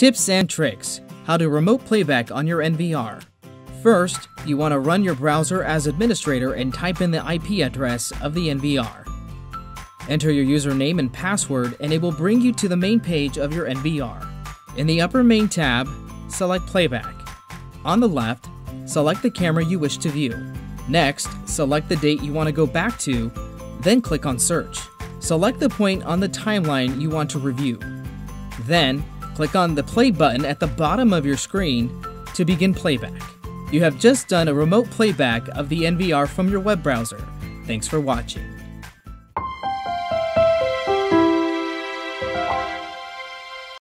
Tips and tricks How to remote playback on your NVR. First, you want to run your browser as administrator and type in the IP address of the NVR. Enter your username and password, and it will bring you to the main page of your NVR. In the upper main tab, select Playback. On the left, select the camera you wish to view. Next, select the date you want to go back to, then click on Search. Select the point on the timeline you want to review. Then, click on the play button at the bottom of your screen to begin playback. You have just done a remote playback of the NVR from your web browser. Thanks for watching.